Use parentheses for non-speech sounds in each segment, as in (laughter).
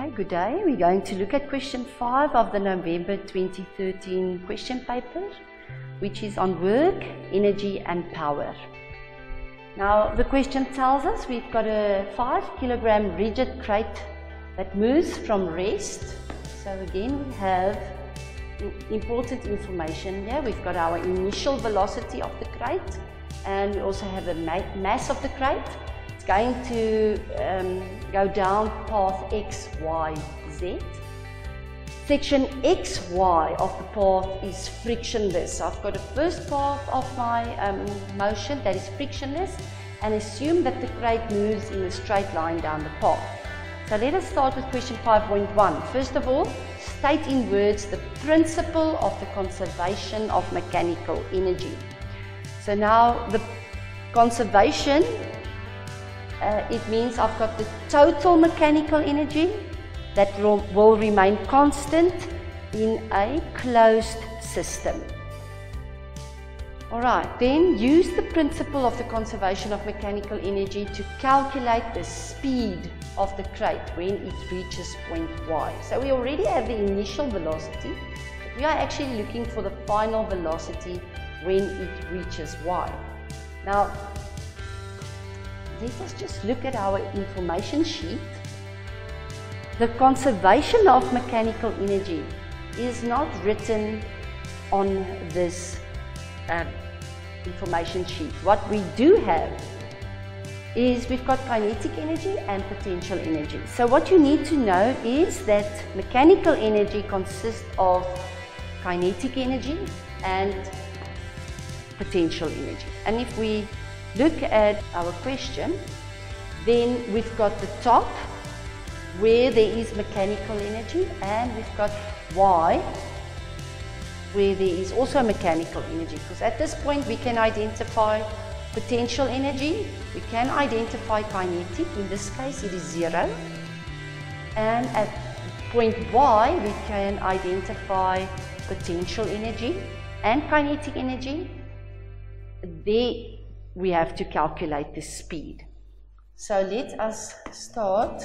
Okay, good day. We're going to look at question 5 of the November 2013 question paper, which is on work, energy and power. Now, the question tells us we've got a 5 kilogram rigid crate that moves from rest. So again, we have important information here. We've got our initial velocity of the crate and we also have the mass of the crate. Going to um, go down path X, Y, Z. Section X, Y of the path is frictionless. I've got a first path of my um, motion that is frictionless and assume that the crate moves in a straight line down the path. So let us start with question 5.1. First of all, state in words the principle of the conservation of mechanical energy. So now the conservation, uh, it means I've got the total mechanical energy that will remain constant in a closed system. Alright, then use the principle of the conservation of mechanical energy to calculate the speed of the crate when it reaches point Y. So we already have the initial velocity, but we are actually looking for the final velocity when it reaches Y. Now, let us just look at our information sheet. The conservation of mechanical energy is not written on this um, information sheet. What we do have is we've got kinetic energy and potential energy. So what you need to know is that mechanical energy consists of kinetic energy and potential energy. And if we look at our question, then we've got the top where there is mechanical energy and we've got Y where there is also mechanical energy because at this point we can identify potential energy, we can identify kinetic, in this case it is zero, and at point Y we can identify potential energy and kinetic energy. There we have to calculate the speed. So let us start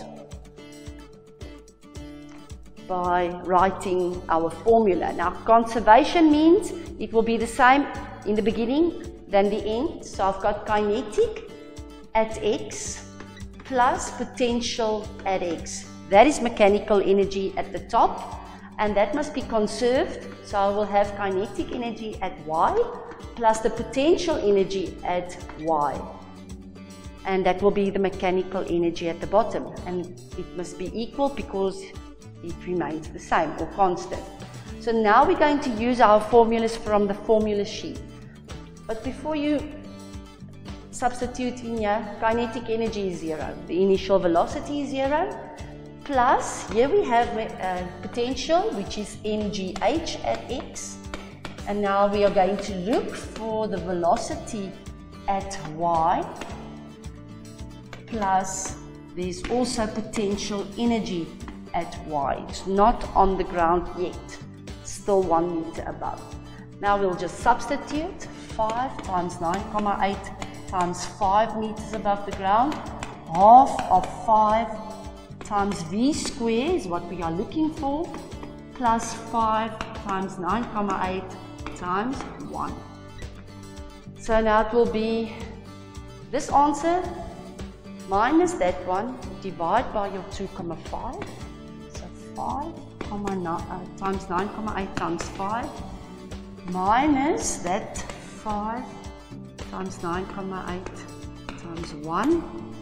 by writing our formula. Now conservation means it will be the same in the beginning than the end. So I've got kinetic at x plus potential at x. That is mechanical energy at the top and that must be conserved. So I will have kinetic energy at y plus the potential energy at y. And that will be the mechanical energy at the bottom. And it must be equal because it remains the same or constant. So now we're going to use our formulas from the formula sheet. But before you substitute in here, kinetic energy is zero. The initial velocity is zero. Plus, here we have uh, potential, which is mgh at x. And now we are going to look for the velocity at y. Plus, there's also potential energy at y. It's not on the ground yet. Still one meter above. Now we'll just substitute 5 times 9,8 times 5 meters above the ground. Half of 5 times v squared is what we are looking for. Plus 5 times 9,8 times 1. So now it will be this answer minus that one, divide by your 2,5. 5 So 5 comma 9, uh, times 9,8 times 5 minus that 5 times 9,8 times 1.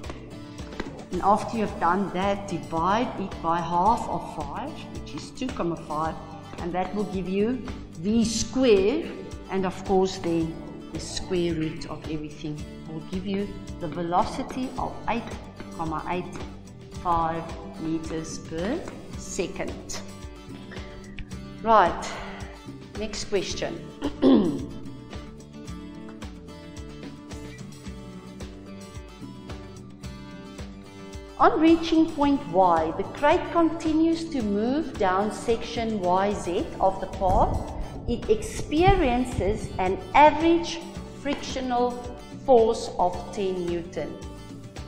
And after you've done that, divide it by half of 5, which is 2,5, and that will give you V square, and of course the, the square root of everything will give you the velocity of 8,85 meters per second. Right, next question. (clears throat) On reaching point Y, the crate continues to move down section YZ of the path. It experiences an average frictional force of 10 Newton.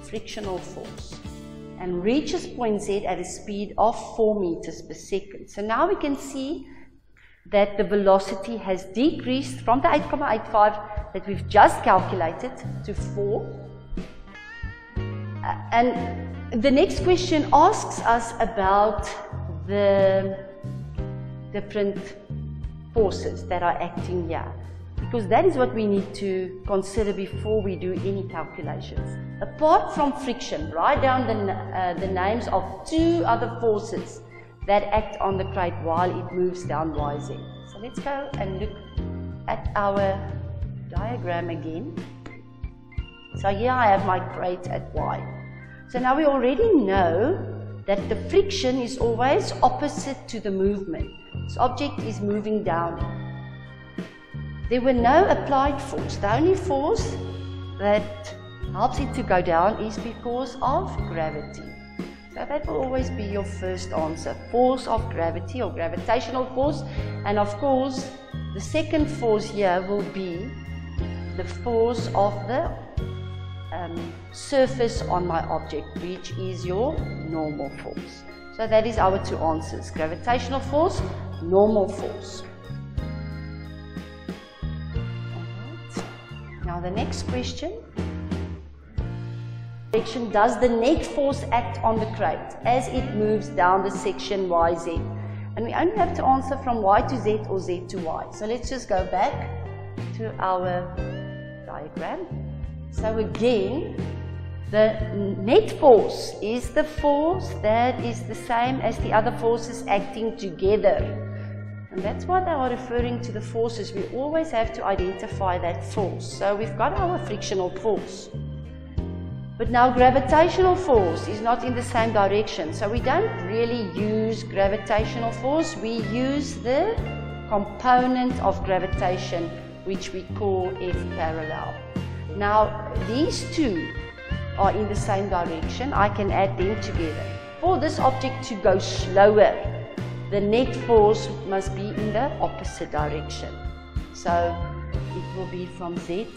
Frictional force. and reaches point Z at a speed of 4 meters per second. So now we can see that the velocity has decreased from the 8,85 that we've just calculated to 4. Uh, and the next question asks us about the different forces that are acting here because that is what we need to consider before we do any calculations. Apart from friction, write down the, uh, the names of two other forces that act on the crate while it moves down YZ. So let's go and look at our diagram again. So here I have my crate at Y. So now we already know that the friction is always opposite to the movement. This object is moving down. There were no applied force. The only force that helps it to go down is because of gravity. So that will always be your first answer. Force of gravity or gravitational force. And of course, the second force here will be the force of the um, surface on my object, which is your normal force. So that is our two answers. Gravitational force, normal force. Now the next question does the net force act on the crate as it moves down the section YZ? And we only have to answer from Y to Z or Z to Y. So let's just go back to our diagram. So again, the net force is the force that is the same as the other forces acting together. And that's why they are referring to the forces. We always have to identify that force. So we've got our frictional force. But now gravitational force is not in the same direction. So we don't really use gravitational force. We use the component of gravitation, which we call F parallel. Now these two are in the same direction. I can add them together. For this object to go slower, the net force must be in the opposite direction. So it will be from Z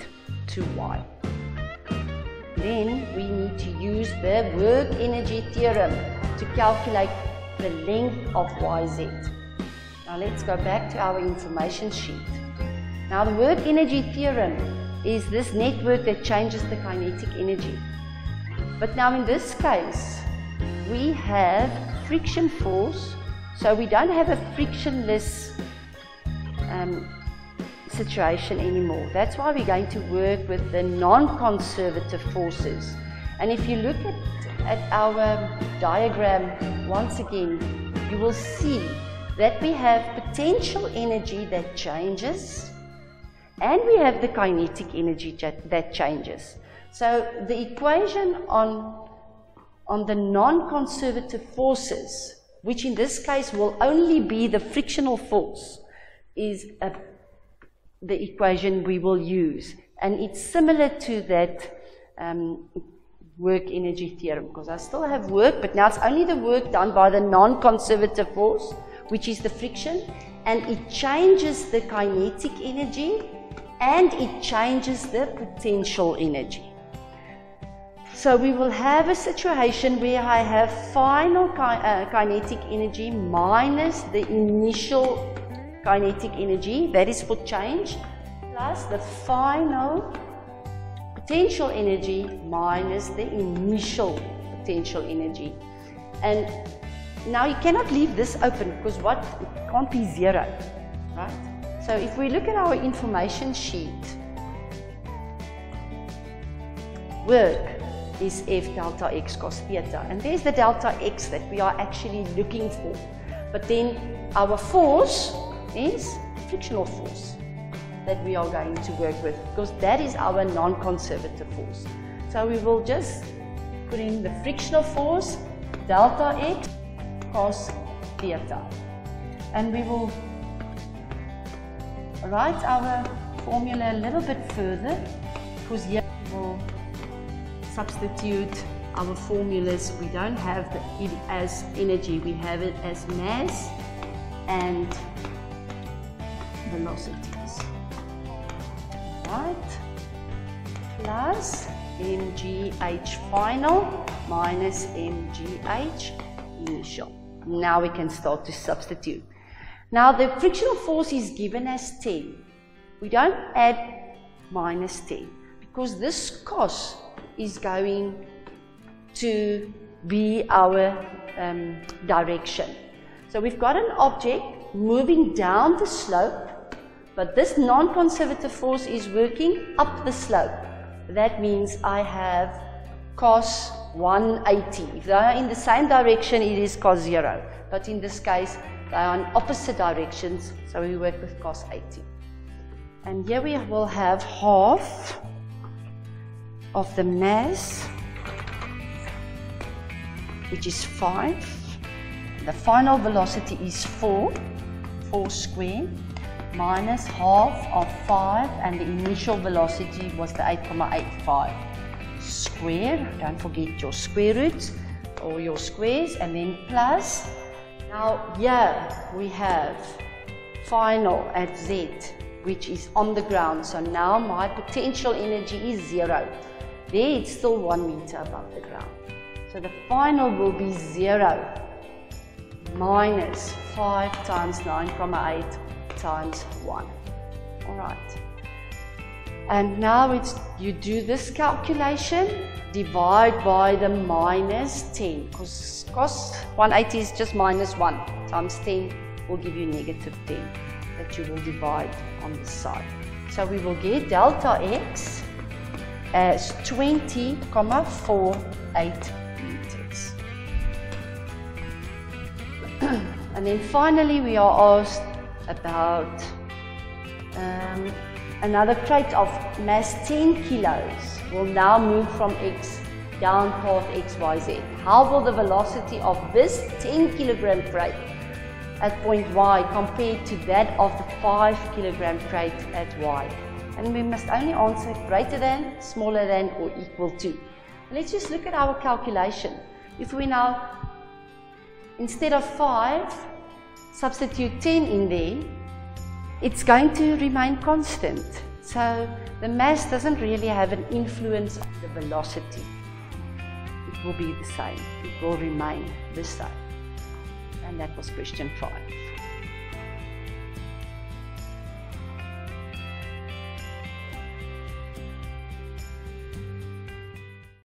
to Y. Then we need to use the work energy theorem to calculate the length of YZ. Now let's go back to our information sheet. Now the work energy theorem is this net work that changes the kinetic energy. But now in this case, we have friction force, so we don't have a frictionless um, situation anymore. That's why we're going to work with the non-conservative forces. And if you look at, at our diagram once again, you will see that we have potential energy that changes and we have the kinetic energy that changes. So the equation on, on the non-conservative forces, which in this case will only be the frictional force, is a the equation we will use. And it's similar to that um, work energy theorem because I still have work, but now it's only the work done by the non-conservative force, which is the friction, and it changes the kinetic energy and it changes the potential energy. So we will have a situation where I have final ki uh, kinetic energy minus the initial kinetic energy, that is for change, plus the final potential energy minus the initial potential energy. And now you cannot leave this open because what? It can't be zero, right? So if we look at our information sheet, work is F delta X cos theta. And there's the delta X that we are actually looking for. But then our force is frictional force that we are going to work with because that is our non-conservative force. So we will just put in the frictional force delta x cos theta and we will write our formula a little bit further because here we will substitute our formulas. We don't have it as energy, we have it as mass and velocities. Right? Plus mgh final minus mgh initial. Now we can start to substitute. Now the frictional force is given as 10. We don't add minus 10 because this cos is going to be our um, direction. So we've got an object moving down the slope, but this non-conservative force is working up the slope. That means I have cos 180. If they are in the same direction, it is cos 0. But in this case, they are in opposite directions, so we work with cos 80. And here we will have half of the mass, which is 5. The final velocity is 4, 4 squared, minus half of 5, and the initial velocity was the 8,85 square. Don't forget your square roots or your squares, and then plus. Now here we have final at Z which is on the ground. So now my potential energy is zero. There it's still one meter above the ground. So the final will be zero minus 5 times 9,8 times 1. All right. And now it's you do this calculation, divide by the minus 10, because cos 180 is just minus 1 times 10 will give you negative 10 that you will divide on the side. So we will get delta x as 20,48 meters. (clears throat) and then finally we are asked about um, another crate of mass 10 kilos will now move from x down path xyz. How will the velocity of this 10 kilogram crate at point Y compared to that of the 5 kilogram crate at Y. And we must only answer greater than, smaller than or equal to. Let's just look at our calculation. If we now, instead of 5, substitute 10 in there, it's going to remain constant. So the mass doesn't really have an influence on the velocity. It will be the same. It will remain the same and that was question 5.